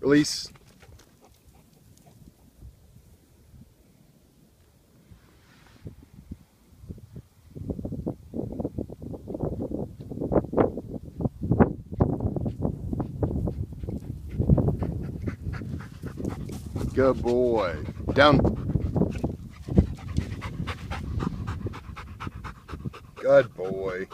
Release. Good boy. Down. Good boy.